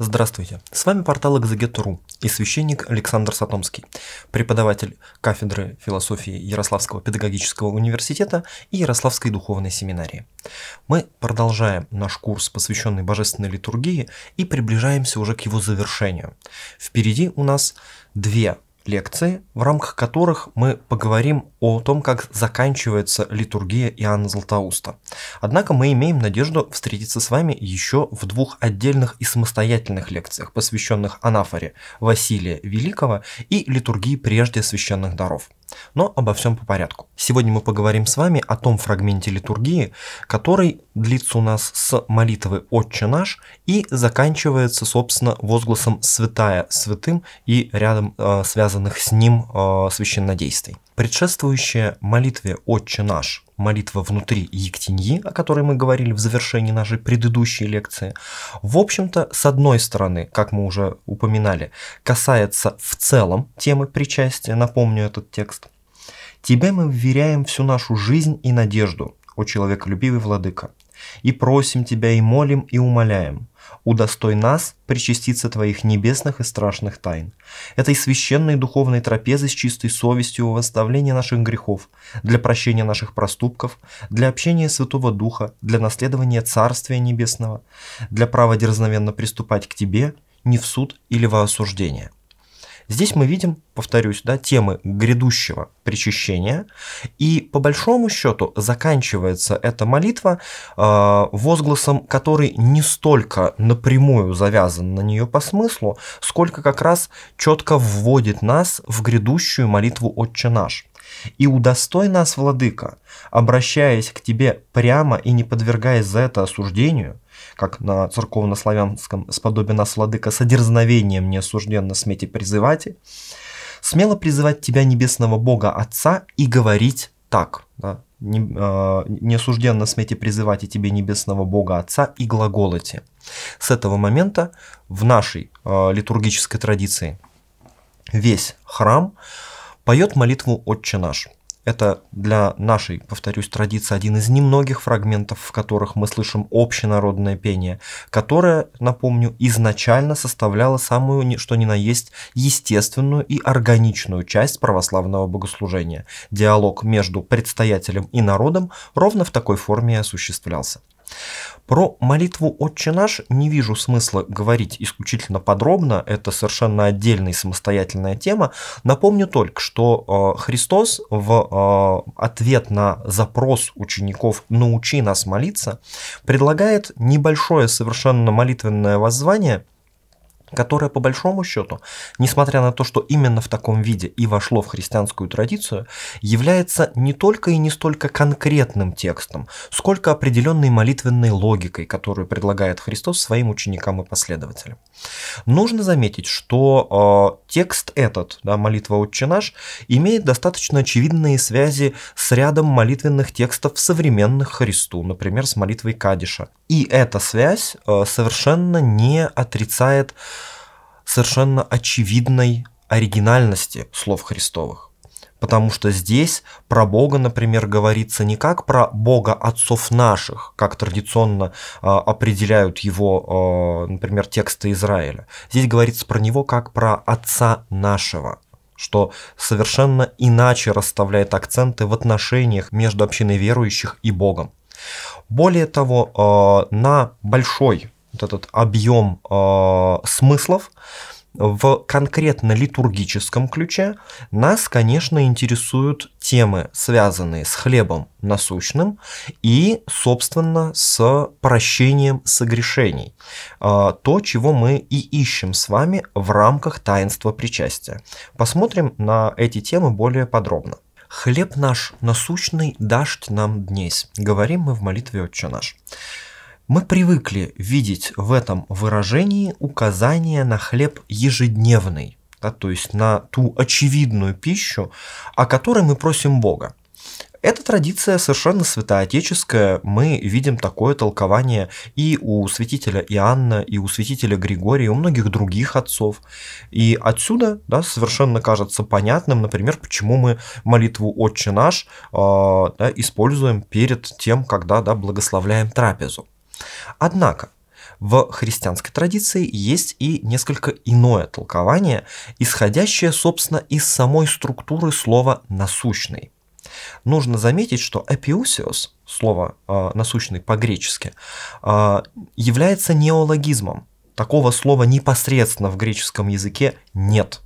Здравствуйте, с вами портал Exeget.ru и священник Александр Сатомский, преподаватель кафедры философии Ярославского педагогического университета и Ярославской духовной семинарии. Мы продолжаем наш курс, посвященный божественной литургии, и приближаемся уже к его завершению. Впереди у нас две лекции, в рамках которых мы поговорим о том, как заканчивается литургия Иоанна Златоуста. Однако мы имеем надежду встретиться с вами еще в двух отдельных и самостоятельных лекциях, посвященных анафоре Василия Великого и литургии прежде священных даров. Но обо всем по порядку. Сегодня мы поговорим с вами о том фрагменте литургии, который длится у нас с молитвы «Отче наш» и заканчивается, собственно, возгласом «Святая святым» и рядом э, связанных с ним э, священнодействий. Предшествующая молитве «Отче наш» молитва внутри Ектиньи, о которой мы говорили в завершении нашей предыдущей лекции, в общем-то, с одной стороны, как мы уже упоминали, касается в целом темы причастия, напомню этот текст. «Тебе мы вверяем всю нашу жизнь и надежду, о человеколюбивый владыка, и просим Тебя, и молим, и умоляем, удостой нас причаститься Твоих небесных и страшных тайн, этой священной духовной трапезы с чистой совестью во восставления наших грехов, для прощения наших проступков, для общения Святого Духа, для наследования Царствия Небесного, для права дерзновенно приступать к Тебе, не в суд или во осуждение. Здесь мы видим, повторюсь, да, темы грядущего причащения, и по большому счету заканчивается эта молитва э, возгласом, который не столько напрямую завязан на нее по смыслу, сколько как раз четко вводит нас в грядущую молитву «Отче наш». И удостой нас, Владыка, обращаясь к Тебе прямо и не подвергаясь за это осуждению, как на церковно-славянском сподобие нас, Владыка, содерзновением не осужденно смейте призывать, смело призывать Тебя, Небесного Бога Отца, и говорить так, да, не, э, не осужденно смейте призывать и Тебе, Небесного Бога Отца, и глаголоте. С этого момента в нашей э, литургической традиции весь храм поет молитву «Отче наш». Это для нашей, повторюсь, традиции один из немногих фрагментов, в которых мы слышим общенародное пение, которое, напомню, изначально составляло самую, что ни на есть, естественную и органичную часть православного богослужения. Диалог между предстоятелем и народом ровно в такой форме и осуществлялся. Про молитву «Отче наш» не вижу смысла говорить исключительно подробно, это совершенно отдельная и самостоятельная тема. Напомню только, что э, Христос в э, ответ на запрос учеников «научи нас молиться» предлагает небольшое совершенно молитвенное воззвание – которое по большому счету, несмотря на то, что именно в таком виде и вошло в христианскую традицию, является не только и не столько конкретным текстом, сколько определенной молитвенной логикой, которую предлагает Христос своим ученикам и последователям. Нужно заметить, что э, текст этот, да, молитва «Отче наш», имеет достаточно очевидные связи с рядом молитвенных текстов современных Христу, например, с молитвой Кадиша. И эта связь э, совершенно не отрицает совершенно очевидной оригинальности слов Христовых. Потому что здесь про Бога, например, говорится не как про Бога отцов наших, как традиционно э, определяют его, э, например, тексты Израиля. Здесь говорится про него как про Отца нашего, что совершенно иначе расставляет акценты в отношениях между общиной верующих и Богом. Более того, э, на большой вот этот объем э, смыслов в конкретно литургическом ключе нас, конечно, интересуют темы, связанные с хлебом насущным и, собственно, с прощением согрешений. Э, то, чего мы и ищем с вами в рамках таинства причастия. Посмотрим на эти темы более подробно. «Хлеб наш насущный дашь нам днесь», говорим мы в молитве «Отче наш». Мы привыкли видеть в этом выражении указание на хлеб ежедневный, да, то есть на ту очевидную пищу, о которой мы просим Бога. Эта традиция совершенно святоотеческая. Мы видим такое толкование и у святителя Иоанна, и у святителя Григория, и у многих других отцов. И отсюда да, совершенно кажется понятным, например, почему мы молитву «Отче наш» э, да, используем перед тем, когда да, благословляем трапезу. Однако, в христианской традиции есть и несколько иное толкование, исходящее, собственно, из самой структуры слова «насущный». Нужно заметить, что «эпиусиос», слово э, «насущный» по-гречески, э, является неологизмом. Такого слова непосредственно в греческом языке нет.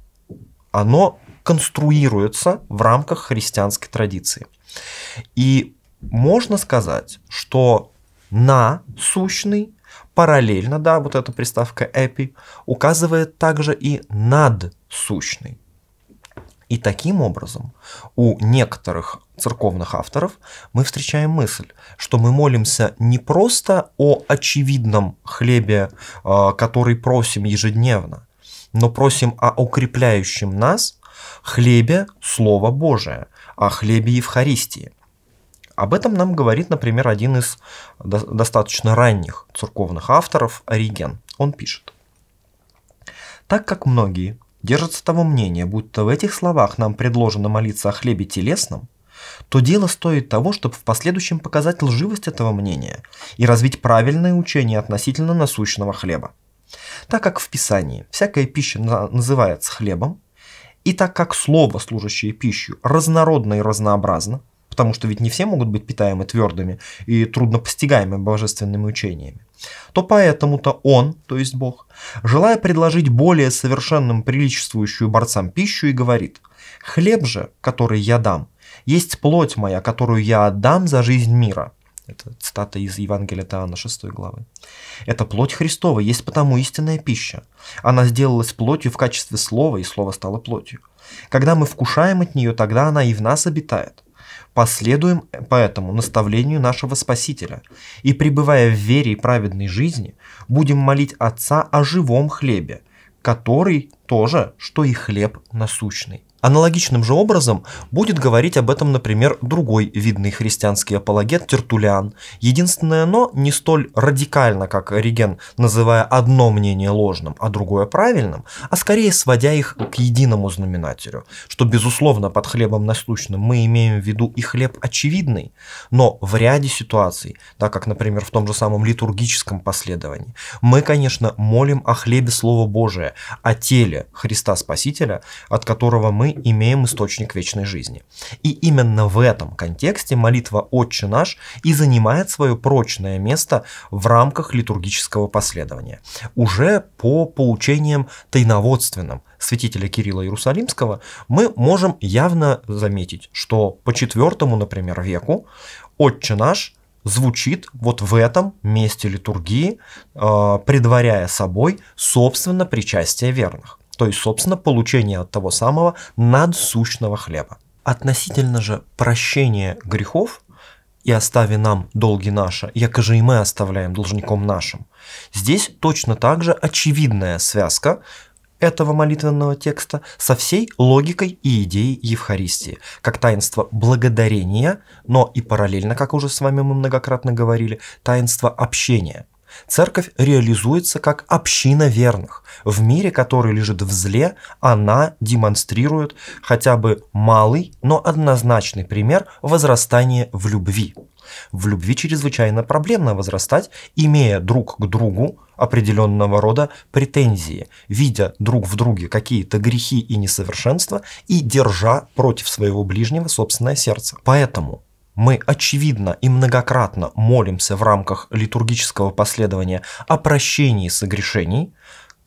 Оно конструируется в рамках христианской традиции. И можно сказать, что на сущный параллельно, да, вот эта приставка эпи, указывает также и над сущный. И таким образом у некоторых церковных авторов мы встречаем мысль, что мы молимся не просто о очевидном хлебе, а, который просим ежедневно, но просим о укрепляющем нас хлебе Слова Божия, о хлебе Евхаристии. Об этом нам говорит, например, один из достаточно ранних церковных авторов, Ориген. Он пишет. Так как многие держатся того мнения, будто в этих словах нам предложено молиться о хлебе телесном, то дело стоит того, чтобы в последующем показать лживость этого мнения и развить правильное учение относительно насущного хлеба. Так как в Писании всякая пища называется хлебом, и так как слово, служащее пищу, разнородно и разнообразно, потому что ведь не все могут быть питаемы твердыми и труднопостигаемыми божественными учениями, то поэтому-то он, то есть Бог, желая предложить более совершенным приличествующую борцам пищу и говорит, «Хлеб же, который я дам, есть плоть моя, которую я отдам за жизнь мира». Это цитата из Евангелия Таана 6 главы. «Это плоть Христова, есть потому истинная пища. Она сделалась плотью в качестве слова, и слово стало плотью. Когда мы вкушаем от нее, тогда она и в нас обитает. Последуем поэтому наставлению нашего Спасителя и, пребывая в вере и праведной жизни, будем молить Отца о живом хлебе, который тоже, что и хлеб насущный. Аналогичным же образом будет говорить об этом, например, другой видный христианский апологет Тертулиан. Единственное но не столь радикально, как Ориген, называя одно мнение ложным, а другое правильным, а скорее сводя их к единому знаменателю, что, безусловно, под хлебом насущным мы имеем в виду и хлеб очевидный, но в ряде ситуаций, так как, например, в том же самом литургическом последовании, мы, конечно, молим о хлебе Слова Божия, о теле Христа Спасителя, от которого мы имеем источник вечной жизни. И именно в этом контексте молитва «Отче наш» и занимает свое прочное место в рамках литургического последования. Уже по поучениям тайноводственным святителя Кирилла Иерусалимского мы можем явно заметить, что по четвертому, например, веку «Отче наш» звучит вот в этом месте литургии, э, предваряя собой собственно причастие верных то есть, собственно, получение от того самого надсущного хлеба. Относительно же прощения грехов и остави нам долги наши, якоже и мы оставляем должником нашим. Здесь точно так же очевидная связка этого молитвенного текста со всей логикой и идеей Евхаристии, как таинство благодарения, но и параллельно, как уже с вами мы многократно говорили, таинство общения – Церковь реализуется как община верных. В мире, который лежит в зле, она демонстрирует хотя бы малый, но однозначный пример возрастания в любви. В любви чрезвычайно проблемно возрастать, имея друг к другу определенного рода претензии, видя друг в друге какие-то грехи и несовершенства и держа против своего ближнего собственное сердце. Поэтому мы очевидно и многократно молимся в рамках литургического последования о прощении согрешений,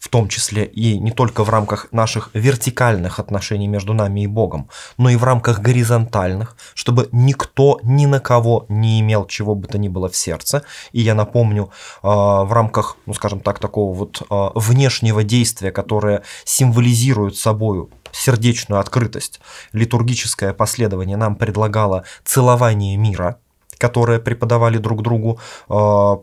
в том числе и не только в рамках наших вертикальных отношений между нами и Богом, но и в рамках горизонтальных, чтобы никто ни на кого не имел чего бы то ни было в сердце. И я напомню, а, в рамках, ну скажем так, такого вот а, внешнего действия, которое символизирует собою сердечную открытость. Литургическое последование нам предлагало целование мира, которое преподавали друг другу э,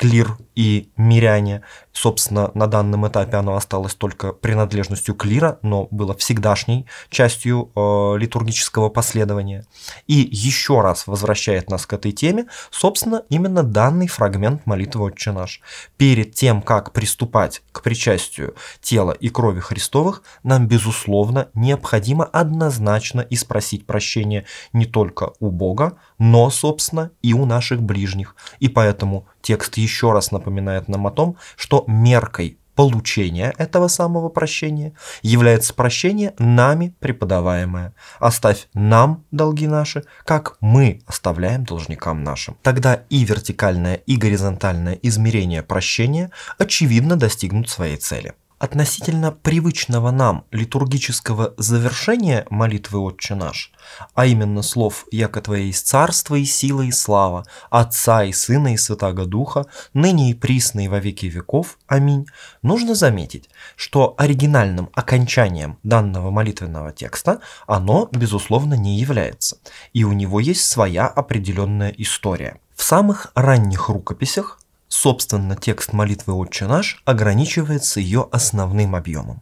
клир и миряне. Собственно, на данном этапе оно осталось только принадлежностью клира, но было всегдашней частью э, литургического последования. И еще раз возвращает нас к этой теме, собственно, именно данный фрагмент молитвы «Отче наш». Перед тем, как приступать к причастию тела и крови Христовых, нам, безусловно, необходимо однозначно и спросить прощения не только у Бога, но, собственно, и у наших ближних. И поэтому текст еще раз напоминает нам о том, что меркой получения этого самого прощения является прощение нами преподаваемое. Оставь нам долги наши, как мы оставляем должникам нашим. Тогда и вертикальное, и горизонтальное измерение прощения очевидно достигнут своей цели относительно привычного нам литургического завершения молитвы «Отче наш», а именно слов «Яко Твое есть царство и сила и слава, Отца и Сына и Святаго Духа, ныне и присно и во веки веков. Аминь», нужно заметить, что оригинальным окончанием данного молитвенного текста оно, безусловно, не является, и у него есть своя определенная история. В самых ранних рукописях Собственно, текст молитвы «Отче наш» ограничивается ее основным объемом.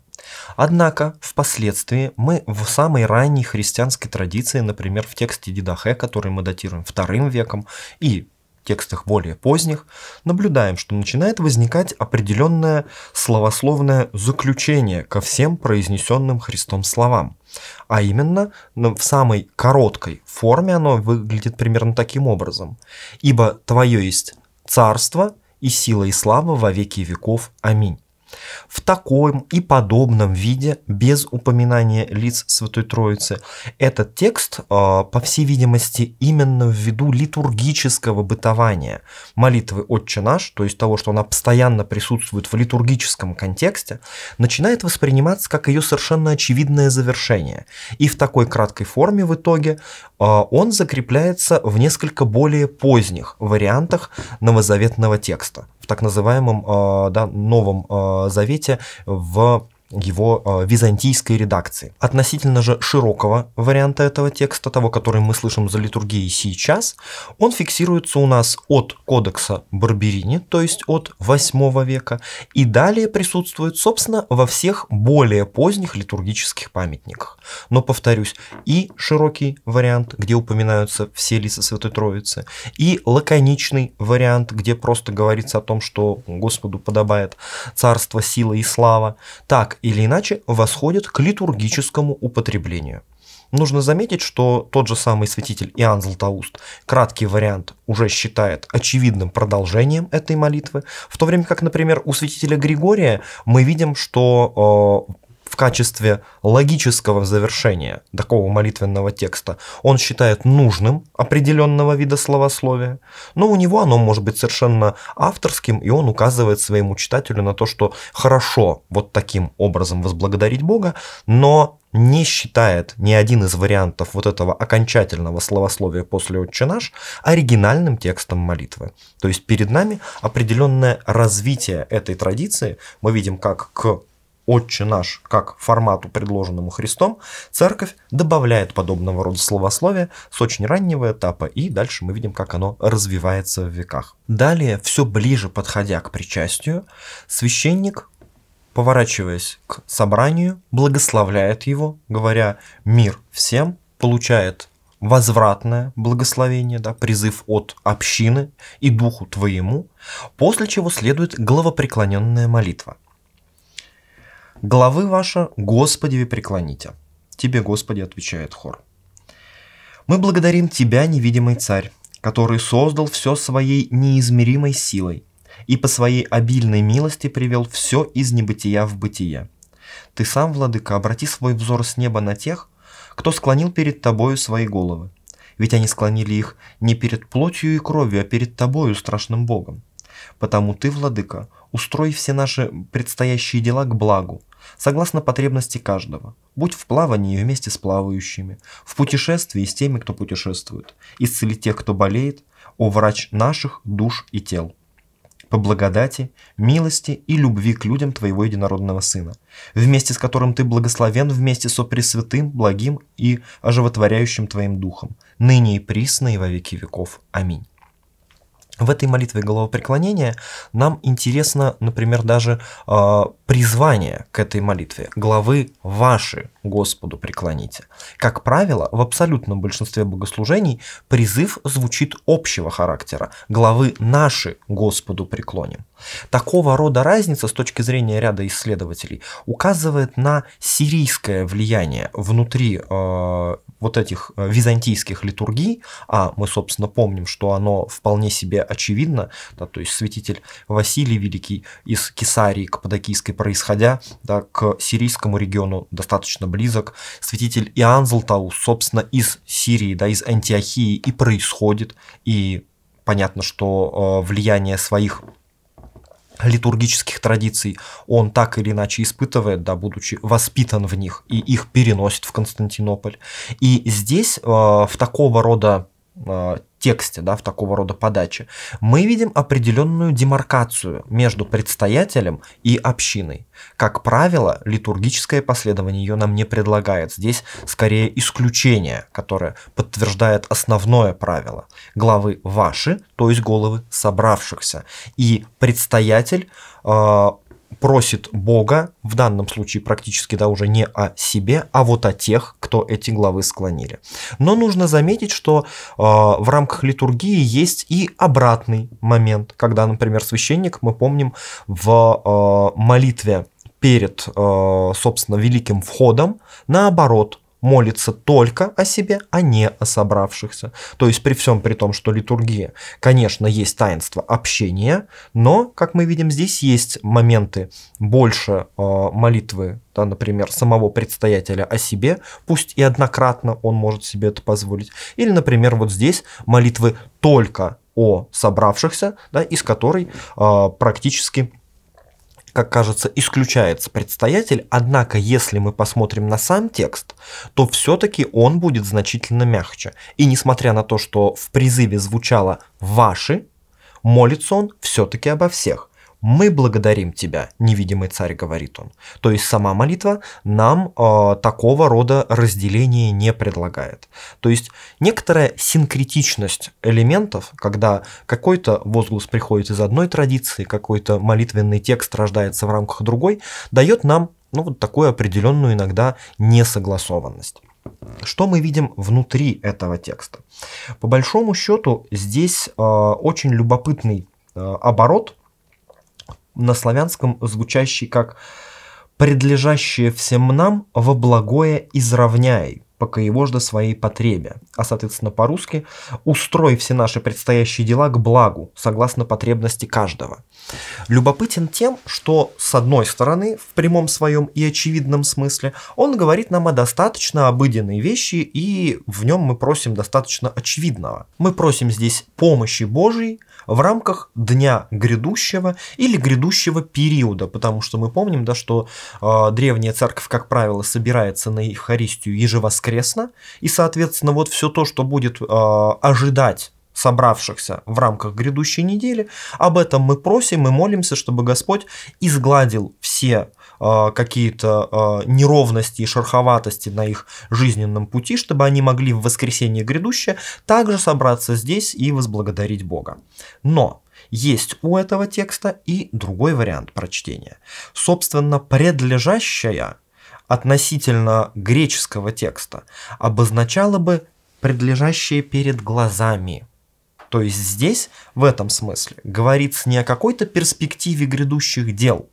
Однако, впоследствии мы в самой ранней христианской традиции, например, в тексте Дидахе, который мы датируем вторым веком, и текстах более поздних, наблюдаем, что начинает возникать определенное словословное заключение ко всем произнесенным Христом словам. А именно, в самой короткой форме оно выглядит примерно таким образом. «Ибо Твое есть царство и сила и слава во веки веков. Аминь. В таком и подобном виде, без упоминания лиц Святой Троицы, этот текст, а, по всей видимости, именно ввиду литургического бытования молитвы «Отче наш», то есть того, что она постоянно присутствует в литургическом контексте, начинает восприниматься как ее совершенно очевидное завершение. И в такой краткой форме в итоге а, он закрепляется в несколько более поздних вариантах новозаветного текста, так называемом а, да, Новом а, Завете в его э, византийской редакции. Относительно же широкого варианта этого текста, того, который мы слышим за литургией сейчас, он фиксируется у нас от кодекса Барберини, то есть от 8 века, и далее присутствует, собственно, во всех более поздних литургических памятниках. Но, повторюсь, и широкий вариант, где упоминаются все лица Святой Троицы, и лаконичный вариант, где просто говорится о том, что Господу подобает царство, сила и слава, так или иначе восходят к литургическому употреблению. Нужно заметить, что тот же самый святитель Иоанн Златоуст краткий вариант уже считает очевидным продолжением этой молитвы, в то время как, например, у святителя Григория мы видим, что э, качестве логического завершения такого молитвенного текста он считает нужным определенного вида словословия, но у него оно может быть совершенно авторским, и он указывает своему читателю на то, что хорошо вот таким образом возблагодарить Бога, но не считает ни один из вариантов вот этого окончательного словословия после «Отче наш» оригинальным текстом молитвы. То есть перед нами определенное развитие этой традиции. Мы видим, как к «Отче наш» как формату, предложенному Христом, церковь добавляет подобного рода словословия с очень раннего этапа, и дальше мы видим, как оно развивается в веках. Далее, все ближе подходя к причастию, священник поворачиваясь к собранию, благословляет его, говоря «мир всем», получает возвратное благословение, да, призыв от общины и духу твоему, после чего следует главопреклоненная молитва – Главы ваша, Господи, вы преклоните. Тебе, Господи, отвечает хор. Мы благодарим Тебя, невидимый Царь, который создал все своей неизмеримой силой и по своей обильной милости привел все из небытия в бытие. Ты сам, Владыка, обрати свой взор с неба на тех, кто склонил перед Тобою свои головы, ведь они склонили их не перед плотью и кровью, а перед Тобою, страшным Богом. Потому Ты, Владыка, устрой все наши предстоящие дела к благу, согласно потребности каждого, будь в плавании вместе с плавающими, в путешествии с теми, кто путешествует, исцели тех, кто болеет, о врач наших душ и тел. По благодати, милости и любви к людям Твоего единородного Сына, вместе с которым Ты благословен вместе со Пресвятым, благим и оживотворяющим Твоим Духом, ныне и присно и во веки веков. Аминь. В этой молитве головопреклонения нам интересно, например, даже э, призвание к этой молитве. Главы ваши Господу преклоните. Как правило, в абсолютном большинстве богослужений призыв звучит общего характера. Главы наши Господу преклоним. Такого рода разница с точки зрения ряда исследователей указывает на сирийское влияние внутри э, вот этих э, византийских литургий, а мы, собственно, помним, что оно вполне себе очевидно, да, то есть святитель Василий Великий из Кесарии Каппадокийской происходя, да, к сирийскому региону достаточно близок, святитель Иоанн Златоуст, собственно, из Сирии, да, из Антиохии и происходит, и понятно, что э, влияние своих литургических традиций он так или иначе испытывает, да, будучи воспитан в них, и их переносит в Константинополь. И здесь э, в такого рода тексте, да, в такого рода подаче, мы видим определенную демаркацию между предстоятелем и общиной. Как правило, литургическое последование ее нам не предлагает. Здесь скорее исключение, которое подтверждает основное правило. Главы ваши, то есть головы собравшихся. И предстоятель э, просит Бога, в данном случае практически да уже не о себе, а вот о тех, кто эти главы склонили. Но нужно заметить, что э, в рамках литургии есть и обратный момент, когда, например, священник, мы помним, в э, молитве перед, э, собственно, великим входом, наоборот, молится только о себе, а не о собравшихся. То есть при всем при том, что литургия, конечно, есть таинство общения, но, как мы видим, здесь есть моменты больше э, молитвы, да, например, самого предстоятеля о себе, пусть и однократно он может себе это позволить. Или, например, вот здесь молитвы только о собравшихся, да, из которой э, практически как кажется, исключается предстоятель, однако если мы посмотрим на сам текст, то все-таки он будет значительно мягче. И несмотря на то, что в призыве звучало «ваши», молится он все-таки обо всех. «Мы благодарим Тебя, невидимый царь», говорит он. То есть сама молитва нам э, такого рода разделения не предлагает. То есть некоторая синкретичность элементов, когда какой-то возглас приходит из одной традиции, какой-то молитвенный текст рождается в рамках другой, дает нам ну, вот такую определенную иногда несогласованность. Что мы видим внутри этого текста? По большому счету здесь э, очень любопытный э, оборот, на славянском звучащий как «предлежащее всем нам во благое изравняй, пока его жда своей потребе», а, соответственно, по-русски «устрой все наши предстоящие дела к благу, согласно потребности каждого». Любопытен тем, что, с одной стороны, в прямом своем и очевидном смысле, он говорит нам о достаточно обыденной вещи, и в нем мы просим достаточно очевидного. Мы просим здесь помощи Божьей в рамках дня грядущего или грядущего периода, потому что мы помним, да, что э, древняя церковь, как правило, собирается на Евхаристию ежевоскресно, и, соответственно, вот все то, что будет э, ожидать собравшихся в рамках грядущей недели. Об этом мы просим и молимся, чтобы Господь изгладил все какие-то э, неровности и шероховатости на их жизненном пути, чтобы они могли в воскресенье грядущее также собраться здесь и возблагодарить Бога. Но есть у этого текста и другой вариант прочтения. Собственно, предлежащая относительно греческого текста обозначала бы предлежащее перед глазами. То есть здесь, в этом смысле, говорится не о какой-то перспективе грядущих дел,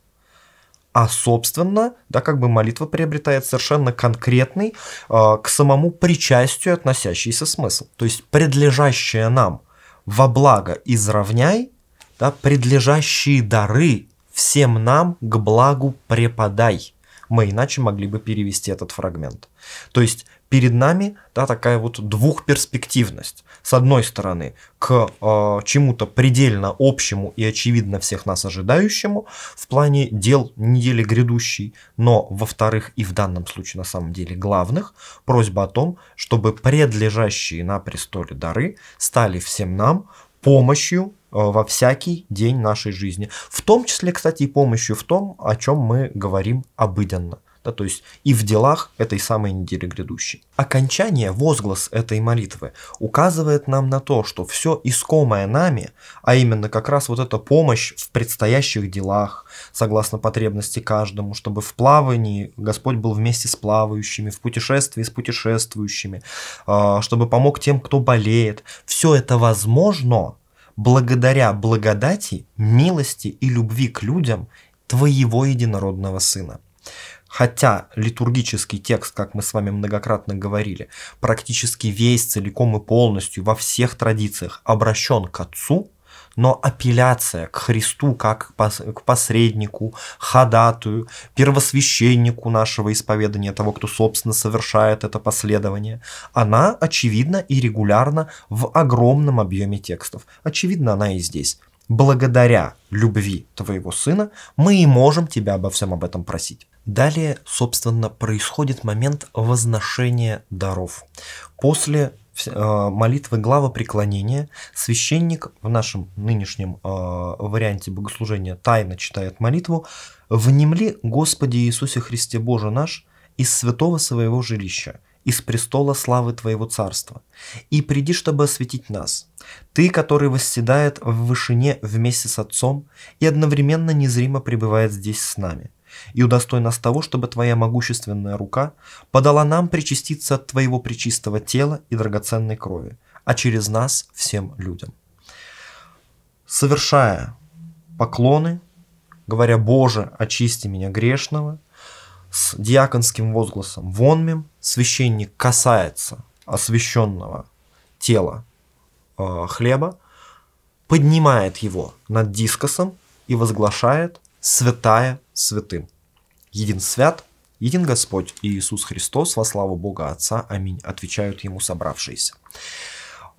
а, собственно, да, как бы молитва приобретает совершенно конкретный э, к самому причастию относящийся смысл. То есть, предлежащее нам во благо изравняй, да, предлежащие дары всем нам к благу преподай. Мы иначе могли бы перевести этот фрагмент. То есть, перед нами да, такая вот двухперспективность. С одной стороны, к э, чему-то предельно общему и очевидно всех нас ожидающему в плане дел недели грядущей, но, во-вторых, и в данном случае на самом деле главных, просьба о том, чтобы предлежащие на престоле дары стали всем нам помощью э, во всякий день нашей жизни. В том числе, кстати, и помощью в том, о чем мы говорим обыденно да, то есть и в делах этой самой недели грядущей. Окончание, возглас этой молитвы указывает нам на то, что все искомое нами, а именно как раз вот эта помощь в предстоящих делах, согласно потребности каждому, чтобы в плавании Господь был вместе с плавающими, в путешествии с путешествующими, а, чтобы помог тем, кто болеет. Все это возможно благодаря благодати, милости и любви к людям Твоего единородного Сына. Хотя литургический текст, как мы с вами многократно говорили, практически весь целиком и полностью во всех традициях обращен к Отцу, но апелляция к Христу как к посреднику, ходатую, первосвященнику нашего исповедания, того, кто, собственно, совершает это последование, она очевидна и регулярна в огромном объеме текстов. Очевидно, она и здесь. Благодаря любви твоего сына мы и можем тебя обо всем об этом просить. Далее, собственно, происходит момент возношения даров. После Э, молитвы глава преклонения священник в нашем нынешнем э, варианте богослужения тайно читает молитву «Внемли, Господи Иисусе Христе Боже наш, из святого своего жилища, из престола славы Твоего Царства, и приди, чтобы осветить нас, Ты, который восседает в вышине вместе с Отцом и одновременно незримо пребывает здесь с нами. И удостой нас того, чтобы Твоя могущественная рука подала нам причаститься от Твоего причистого тела и драгоценной крови, а через нас всем людям. Совершая поклоны, говоря «Боже, очисти меня грешного», с диаконским возгласом «Вонмим» священник касается освященного тела э, хлеба, поднимает его над дискосом и возглашает «Святая святым». Един свят, един Господь и Иисус Христос во славу Бога Отца. Аминь, отвечают ему собравшиеся.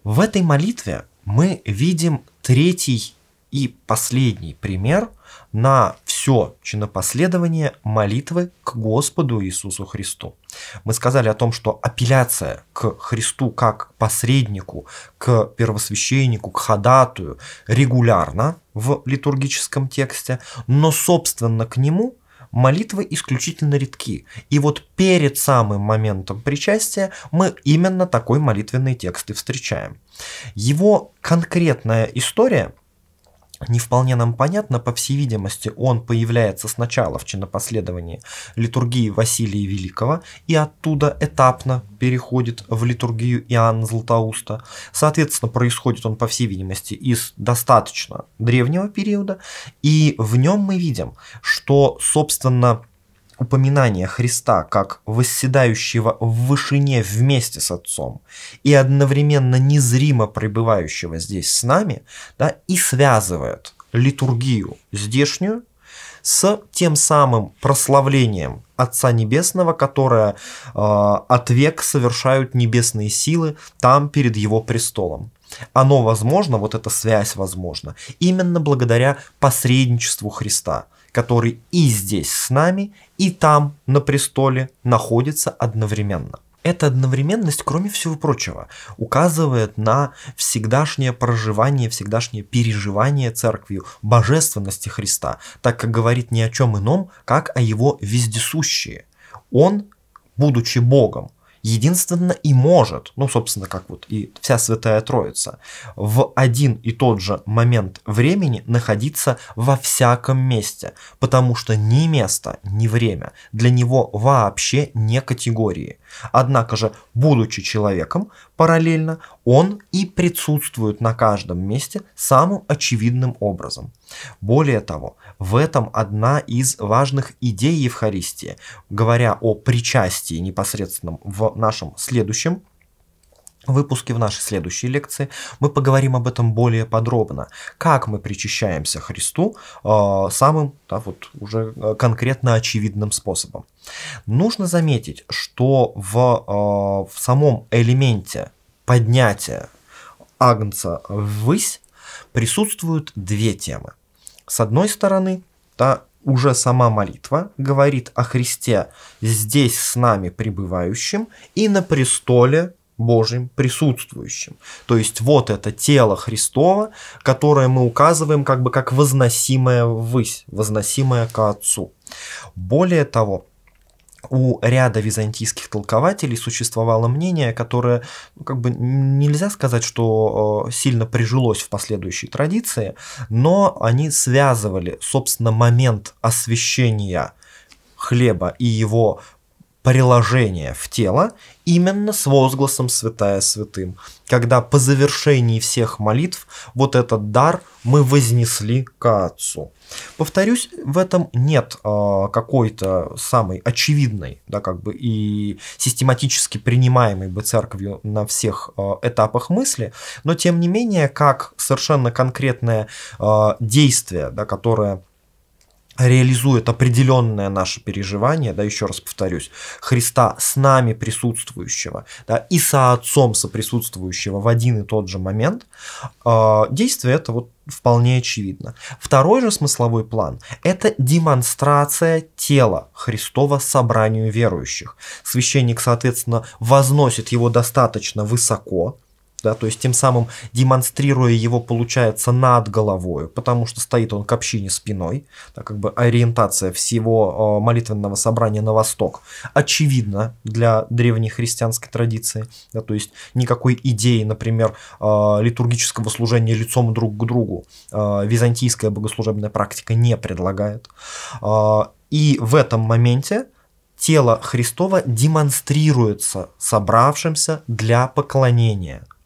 В этой молитве мы видим третий и последний пример на все чинопоследование молитвы к Господу Иисусу Христу. Мы сказали о том, что апелляция к Христу как посреднику, к первосвященнику, к ходатую регулярно в литургическом тексте, но собственно к нему молитвы исключительно редки. И вот перед самым моментом причастия мы именно такой молитвенный текст и встречаем. Его конкретная история – не вполне нам понятно, по всей видимости, он появляется сначала в чинопоследовании литургии Василия Великого и оттуда этапно переходит в литургию Иоанна Златоуста. Соответственно, происходит он, по всей видимости, из достаточно древнего периода, и в нем мы видим, что, собственно, упоминание Христа как восседающего в вышине вместе с Отцом и одновременно незримо пребывающего здесь с нами, да, и связывает литургию здешнюю с тем самым прославлением Отца Небесного, которое э, от век совершают небесные силы там перед Его престолом. Оно возможно, вот эта связь возможна, именно благодаря посредничеству Христа – который и здесь с нами, и там, на престоле, находится одновременно. Эта одновременность, кроме всего прочего, указывает на всегдашнее проживание, всегдашнее переживание церковью божественности Христа, так как говорит ни о чем ином, как о его вездесущие. Он, будучи Богом, единственно и может, ну, собственно, как вот и вся Святая Троица, в один и тот же момент времени находиться во всяком месте, потому что ни место, ни время для него вообще не категории. Однако же, будучи человеком, параллельно он и присутствует на каждом месте самым очевидным образом. Более того, в этом одна из важных идей Евхаристии. Говоря о причастии непосредственном в нашем следующем выпуске, в нашей следующей лекции, мы поговорим об этом более подробно. Как мы причащаемся Христу э, самым, да, вот уже э, конкретно очевидным способом. Нужно заметить, что в, э, в самом элементе поднятия Агнца ввысь присутствуют две темы. С одной стороны, та уже сама молитва говорит о Христе здесь с нами пребывающим и на престоле Божьим присутствующим. То есть вот это тело Христова, которое мы указываем как бы как возносимое ввысь, возносимое к Отцу. Более того, у ряда византийских толкователей существовало мнение, которое ну, как бы нельзя сказать, что э, сильно прижилось в последующей традиции, но они связывали, собственно, момент освящения хлеба и его приложение в тело именно с возгласом «Святая святым», когда по завершении всех молитв вот этот дар мы вознесли к Отцу. Повторюсь, в этом нет э, какой-то самой очевидной, да, как бы и систематически принимаемой бы церковью на всех э, этапах мысли, но тем не менее, как совершенно конкретное э, действие, да, которое реализует определенное наше переживание, да, еще раз повторюсь, Христа с нами присутствующего, да, и со Отцом соприсутствующего в один и тот же момент, э, действие это вот вполне очевидно. Второй же смысловой план – это демонстрация тела Христова собранию верующих. Священник, соответственно, возносит его достаточно высоко, да, то есть тем самым демонстрируя его, получается, над головой, потому что стоит он к общине спиной, да, как бы ориентация всего э, молитвенного собрания на восток очевидна для древней христианской традиции, да, то есть никакой идеи, например, э, литургического служения лицом друг к другу э, византийская богослужебная практика не предлагает. И в этом моменте тело Христова демонстрируется собравшимся для поклонения –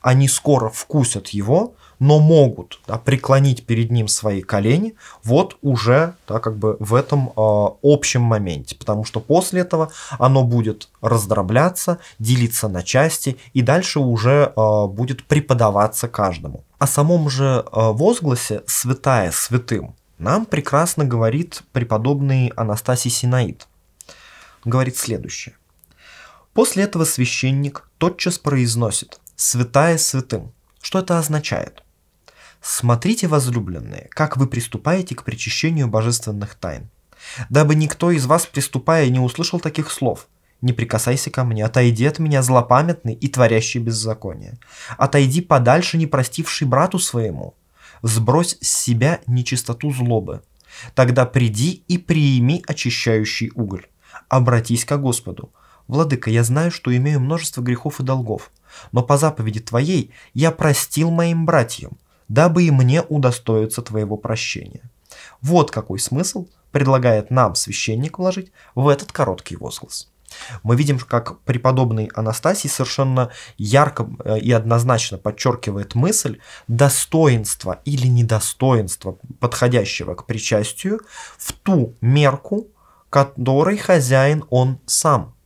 они скоро вкусят его, но могут да, преклонить перед ним свои колени вот уже да, как бы в этом э, общем моменте, потому что после этого оно будет раздробляться, делиться на части и дальше уже э, будет преподаваться каждому. О самом же э, возгласе «святая святым» нам прекрасно говорит преподобный Анастасий Синаид. Говорит следующее. После этого священник тотчас произносит святая святым. Что это означает? Смотрите, возлюбленные, как вы приступаете к причащению божественных тайн. Дабы никто из вас, приступая, не услышал таких слов. Не прикасайся ко мне, отойди от меня, злопамятный и творящий беззаконие. Отойди подальше, не простивший брату своему. Сбрось с себя нечистоту злобы. Тогда приди и приими очищающий уголь. Обратись ко Господу. Владыка, я знаю, что имею множество грехов и долгов но по заповеди Твоей я простил моим братьям, дабы и мне удостоиться Твоего прощения. Вот какой смысл предлагает нам священник вложить в этот короткий возглас. Мы видим, как преподобный Анастасий совершенно ярко э, и однозначно подчеркивает мысль достоинства или недостоинства подходящего к причастию в ту мерку, которой хозяин он сам –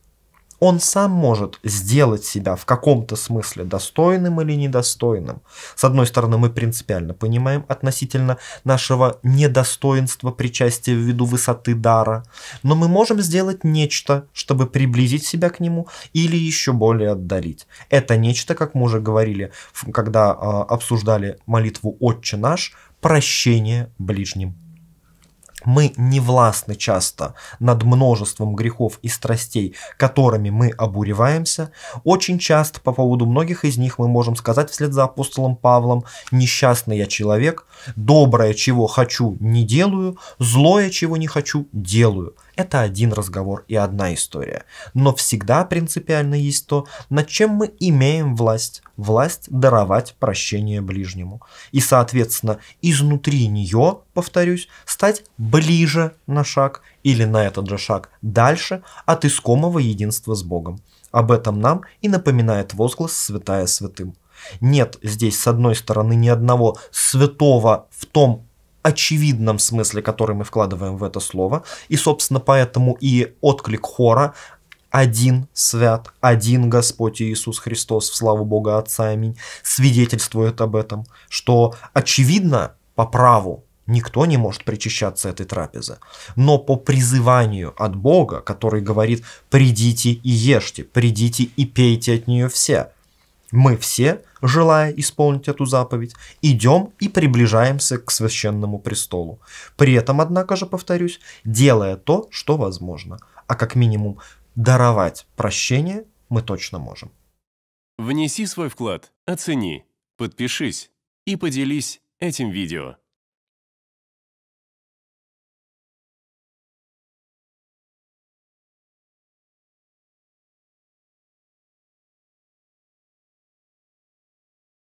он сам может сделать себя в каком-то смысле достойным или недостойным. С одной стороны, мы принципиально понимаем относительно нашего недостоинства причастия ввиду высоты дара, но мы можем сделать нечто, чтобы приблизить себя к нему или еще более отдалить. Это нечто, как мы уже говорили, когда э, обсуждали молитву «Отче наш», прощение ближним мы не властны часто над множеством грехов и страстей, которыми мы обуреваемся. Очень часто по поводу многих из них мы можем сказать вслед за апостолом Павлом «Несчастный я человек, доброе, чего хочу, не делаю, злое, чего не хочу, делаю». Это один разговор и одна история. Но всегда принципиально есть то, над чем мы имеем власть. Власть даровать прощение ближнему. И, соответственно, изнутри нее, повторюсь, стать ближе на шаг или на этот же шаг дальше от искомого единства с Богом. Об этом нам и напоминает возглас «Святая святым». Нет здесь, с одной стороны, ни одного святого в том очевидном смысле, который мы вкладываем в это слово. И, собственно, поэтому и отклик хора один свят, один Господь Иисус Христос, в славу Бога Отца, аминь, свидетельствует об этом, что очевидно по праву никто не может причащаться этой трапезы. Но по призыванию от Бога, который говорит «придите и ешьте, придите и пейте от нее все», мы все, желая исполнить эту заповедь, идем и приближаемся к священному престолу. При этом, однако же, повторюсь, делая то, что возможно. А как минимум даровать прощение мы точно можем. Внеси свой вклад, оцени, подпишись и поделись этим видео.